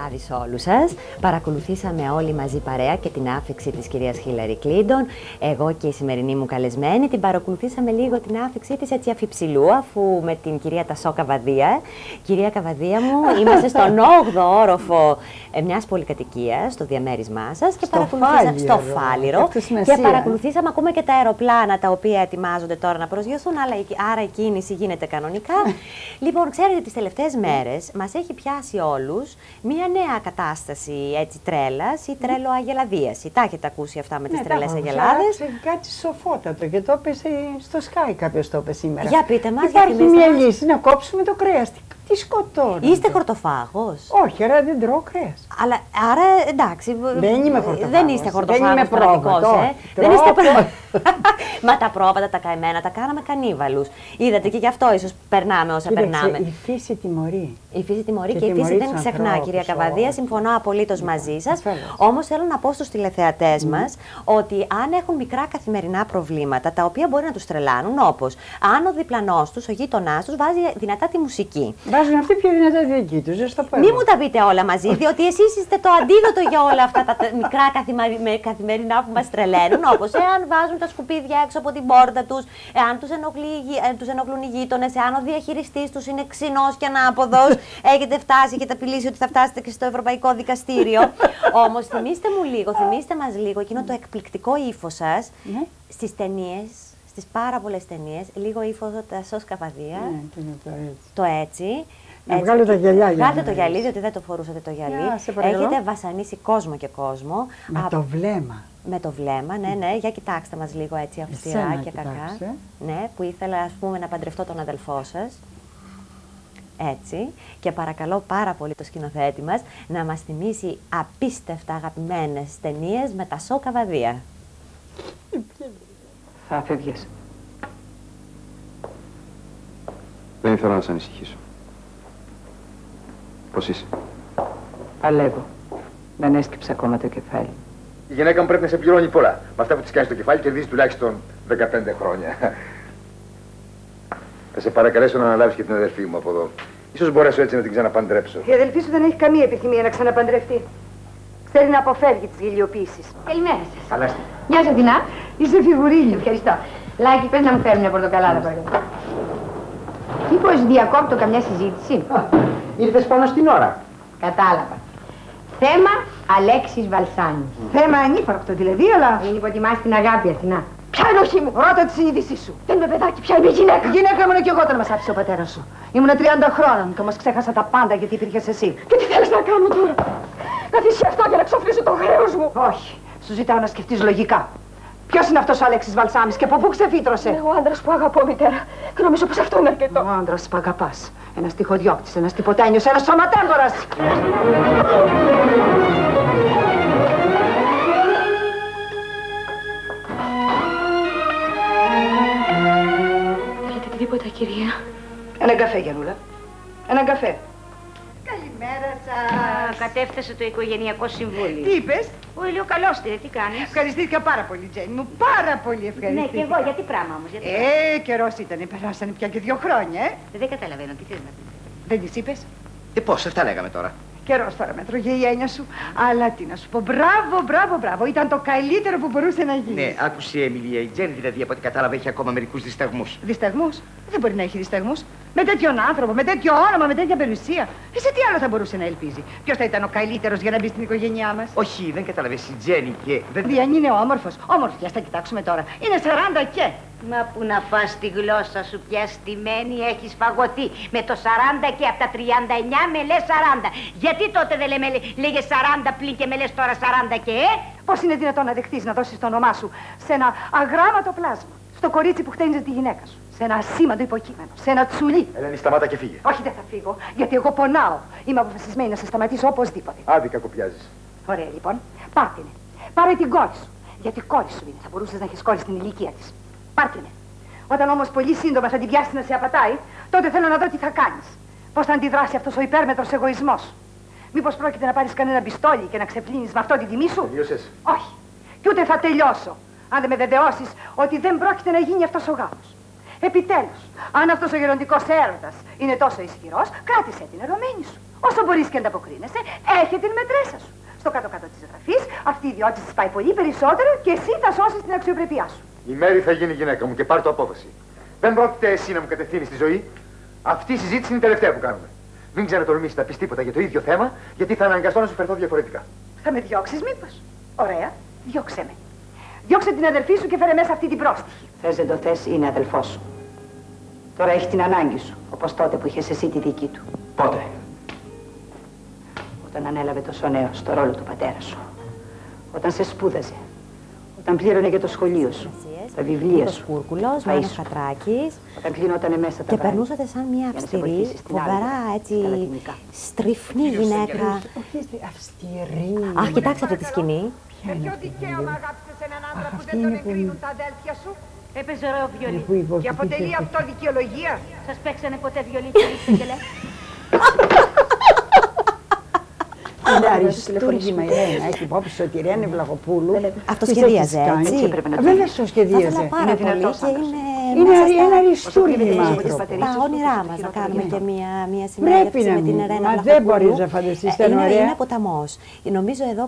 Καλό βράδυ σε όλους σας. Παρακολουθήσαμε όλοι μαζί παρέα και την άφηξη της κυρίας Χίλαρη Κλίντον. Εγώ και η σημερινή μου καλεσμένη την παρακολουθήσαμε λίγο την άφηξή της έτσι αφιψηλού, αφού με την κυρία Τασό Καβαδία. Κυρία Καβαδία μου, είμαστε στον 8ο όροφο ε, μιας πολυκατοικίας, στο διαμέρισμά σας και Στο παρακολουθήσαμε Φάληρο. στο Φάληρο Αυτή σημασία, και ε. παρακολουθήσαμε ακόμα και τα αεροπλάνα τα οποία ετοιμάζονται τώρα να προσγειωθούν, αλλά η- άρα η κίνηση γίνεται κανονικά. λοιπόν, ξέρετε, τις τελευταίες μέρες μας έχει πιάσει όλους μία νέα κατάσταση έτσι τρέλας ή τρέλο αγελαδίας. Τα έχετε ακούσει αυτά με τις Ναι, τρελές τα έχω. αγελάδες; Άκουσα Κάτι σοφότατο και το έπεσε στο Sky κάποιος το είπε σήμερα. Για πείτε μας, για Υπάρχει θυμίστε μια μας. λύση να κόψουμε το κρέας. Τι, τι σκοτώνει. Είστε χορτοφάγος; Όχι, άρα δεν τρώω κρέας. Αλλά άρα εντάξει. β- Δεν είμαι χορτοφάγος. Δεν είστε Δεν χορτοφάγος. είμαι πραγματικός, πρόβατο. ε. Τρώω Δεν είστε από- πρό- Μα τα πρόβατα, τα καημένα, τα κάναμε κανίβαλους. Είδατε και γι' αυτό ίσως περνάμε όσα περνάμε. η φύση τιμωρεί. Η φύση τιμωρεί Και και, η φύση τιμωρείς δεν τους ξεχνά, ανθρώπους, κυρία Καβαδία. όχι. Συμφωνώ απολύτως μαζί σας. ασφαλώς. Όμως θέλω να πω στους τηλεθεατές μας ότι αν έχουν μικρά καθημερινά προβλήματα, τα οποία μπορεί να τους τρελάνουν, όπως αν ο διπλανός τους, ο γείτονάς τους, βάζει δυνατά τη μουσική. Βάζουν αυτή πιο δυνατά τη δική τους. Δεν στο πω. Μη εγώ. μου τα πείτε όλα μαζί, διότι εσείς είστε το αντίδοτο για όλα αυτά τα τε- μικρά καθημερι- με- καθημερινά που μας τρελαίνουν. Όπως εάν βάζουν τα σκουπίδια έξω από την πόρτα τους, εάν τους τους ενοχλούν οι γείτονες, εάν ο διαχειριστής τους είναι ξινός και ανάποδος. έχετε φτάσει και τα απειλήσει ότι θα φτάσετε και στο Ευρωπαϊκό Δικαστήριο. Όμως θυμίστε μου λίγο, θυμίστε μας λίγο εκείνο το εκπληκτικό ύφος σας Ναι. στις ταινίες. Στις πάρα πολλές ταινίες, λίγο ύφος τα σος καβαδία, Ναι, τι είναι το έτσι. το έτσι. Να Έτσι. βγάλω τα γυαλιά για Βγάλτε να το δεις. γυαλί, διότι δεν το φορούσατε το γυαλί. Για, σε παρακαλώ. Έχετε βασανίσει κόσμο και κόσμο. Με Α, το βλέμμα. με το βλέμμα, ναι, ναι. Για κοιτάξτε μας λίγο έτσι αυστηρά Εσένα και κακά. κοιτάξε. Ναι, που ήθελα ας πούμε να παντρευτώ τον αδελφό σας. Έτσι. Και παρακαλώ πάρα πολύ το σκηνοθέτη μας να μας θυμίσει απίστευτα αγαπημένες ταινίες με τα σο καβαδία. Θα φεύγες. Δεν ήθελα να σε ανησυχήσω. Πώς είσαι; Παλεύω. Δεν έσκυψα ακόμα το κεφάλι. Η γυναίκα μου πρέπει να σε πληρώνει πολλά. Με αυτά που της κάνεις στο κεφάλι κερδίζεις τουλάχιστον 15 χρόνια. Θα σε παρακαλέσω να αναλάβεις και την αδερφή μου από εδώ. Ίσως μπορέσω έτσι να την ξαναπαντρέψω. Η αδελφή σου δεν έχει καμία επιθυμία να ξαναπαντρευτεί. Θέλει να αποφεύγει τις γελιοποίησεις. Καλημέρα σας. Αλλά στη- Γεια σας, Δεινά. Είσαι φιγουρίλιο. Ευχαριστώ. Λάκη, πες να μου φέρουν μια πορτοκαλάδα, παρακαλώ. Μήπως διακόπτω καμιά συζήτηση; Ήρθες πάνω στην ώρα. Κατάλαβα. Θέμα Αλέξης Βαλσάνης. Θέμα ανύπαρκτο δηλαδή, αλλά. Μην υποτιμάς την αγάπη, Αθηνά. Ποια ενοχή μου, ρώτα τη συνείδησή σου. Δεν είμαι παιδάκι, πια είμαι γυναίκα. Γυναίκα ήμουν και εγώ όταν μας άφησε ο πατέρας σου. Ήμουν 30 χρόνων και όμως ξέχασα τα πάντα γιατί υπήρχες εσύ. Και τι θέλεις να κάνω τώρα; Να θυσιαστώ για να ξοφλήσω το χρέος μου. Όχι, σου ζητάω να σκεφτείς λογικά. Ποιος είναι αυτός ο Αλέξης Βαλσάμι και από πού ξεφύτρωσε; Είναι ο άντρας που αγαπώ, μητέρα. Και νομίζω πως αυτό είναι αρκετό. Ο άντρας που αγαπάς. Ένας τυχοδιώκτης, ένας τυποτένιος, ένας σωματέμπορας. Θέλετε τίποτα, κυρία. Ένα καφέ, Γιανούλα. Ένα καφέ. Καλημέρα σας. Κατέφτασε το οικογενειακό συμβούλιο. Τι είπες, Ο ηλιοκαλός τι, τι κάνεις; Ευχαριστήθηκα πάρα πολύ, Τζένι μου. Πάρα πολύ Ναι, ευχαριστήθηκα. και εγώ, γιατί πράγμα όμως, γιατί... Ε, καιρός ήταν, περάσανε πια και δύο χρόνια, ε. Δεν καταλαβαίνω, τι θες να πεις. Δεν τη είπες; Τι πώς, αυτά λέγαμε τώρα. Καιρός τώρα με τρώγε η έννοια σου. Αλλά τι να σου πω, μπράβο, μπράβο, μπράβο. Ήταν το καλύτερο που μπορούσε να γίνει. Ναι, άκουσε η Εμιλία. Η Τζέννη δηλαδή από ό,τι κατάλαβα έχει ακόμα μερικούς δισταγμούς. Δισταγμούς; Δεν μπορεί να έχει δισταγμούς. Με τέτοιον άνθρωπο, με τέτοιο όνομα, με τέτοια περιουσία. Ε, σε τι άλλο θα μπορούσε να ελπίζει; Ποιος θα ήταν ο καλύτερος για να μπει στην οικογένειά μας; Όχι, δεν κατάλαβες η Τζέννη και δεν. Διάν είναι όμορφος. Όμορφος, για τα κοιτάξουμε τώρα. Είναι 40 και. Μα που να φας τη γλώσσα σου πια στημένη έχεις φαγωθεί. Με το 40 και από τα 39 με λες 40. Γιατί τότε δεν λέμε, λέγες 40 πλην και με λες τώρα 40 και ε; Πώς είναι δυνατόν να δεχτεί να δώσεις το όνομά σου σε ένα αγράμματο πλάσμα. Στο κορίτσι που χτένιζες τη γυναίκα σου. Σε ένα ασήμαντο υποκείμενο. Σε ένα τσουλί; Ελένη, σταμάτα και φύγε. Όχι, δεν θα φύγω, γιατί εγώ πονάω. Είμαι αποφασισμένη να σε σταματήσω οπωσδήποτε. Άδικα κοπιάζει. Ωραία, λοιπόν. Πάρ' την. Πάρε την κόρη σου. Γιατί κόρη σου είναι. Θα μπορούσες να έχεις κόρη στην ηλικία της. Πάρ' την. Όταν όμως πολύ σύντομα θα την πιάσει να σε απατάει, τότε θέλω να δω τι θα κάνεις. Πώς θα αντιδράσει αυτός ο υπέρμετρος εγωισμός. Μήπως πρόκειται να πάρεις κανένα πιστόλι και να ξεπλύνεις με αυτό τη τιμή σου; Τελείωσε. Όχι. Και ούτε θα τελειώσω. Αν δεν με βεβαιώσεις ότι δεν πρόκειται να γίνει αυτός ο γάμος. Επιτέλους, αν αυτός ο γεροντικός έρωτας είναι τόσο ισχυρός, κράτησε την ερωμένη σου. Όσο μπορείς και ανταποκρίνεσαι, έχει την μετρέσα σου. Στο κάτω-κάτω της γραφή, αυτή η ιδιότητα της πάει πολύ περισσότερο και εσύ θα σώσεις την αξιοπρέπειά σου. Η Μέρη θα γίνει γυναίκα μου και πάρ' το απόφαση. Δεν πρόκειται εσύ να μου κατευθύνεις τη ζωή. Αυτή η συζήτηση είναι η τελευταία που κάνουμε. Μην ξανατολμήσεις να πει τίποτα για το ίδιο θέμα, γιατί θα αναγκαστώ να σου φερθώ διαφορετικά. Θα με διώξεις, μήπως; Ωραία, διώξε με. Διώξε την αδερφή σου και φέρε μέσα αυτή την πρόστιχη. Θες δεν το θες, είναι αδελφός σου. Τώρα έχει την ανάγκη σου, όπως τότε που είχες εσύ τη δική του. Πότε; Όταν ανέλαβε τόσο νέο στο ρόλο του πατέρα σου. Όταν σε σπούδαζε. Όταν πλήρωνε για το σχολείο σου. Τα βιβλία Το σου. Κούρκουλος, φαΐ Μάνος σου. Κατράκη. Όταν κλεινότανε μέσα τα Και βράδια. περνούσατε σαν μια Για να σε αυστηρή, βοηθήσει στην άλλη φοβερά μέρα, στα έτσι λατινικά. στριφνή γυναίκα. Όχι αυστηρή. Αχ, κοιτάξτε αυτή τη σκηνή. Ποιο δικαίωμα αγάπησε έναν άντρα που αυτή δεν τον είναι που- εγκρίνουν τα αδέλφια σου. Έπαιζε ωραίο βιολί. Που υπόθηκε Και αποτελεί και- αυτό δικαιολογία. Σας παίξανε ποτέ βιολί και είστε και λέτε. Είναι αριστούργημα η Ρένα. Έχει υπόψη ότι η Ρένα Βλαχοπούλου. Αυτός της σχεδίαζε, έχεις κάνει; έτσι. έπρεπε να το Βέβαια δεις. το Θα σχεδίαζε. ήθελα πάρα Είναι πολύ δυνατός και άντρας. είναι Είναι μέσα στα- ένα αριστούργημα Όσο άνθρωπο. κρύβεται Τα Ίσως όνειρά το μας να χειρότερο κάνουμε είναι. και μία, μία Πρέπει συνέντευξη να με την μην. Ερένα Μα δεν Βλαχοπούλου. μπορείς να φανταστείς, Ε, ήταν είναι, ωραία. είναι ποταμός. Νομίζω εδώ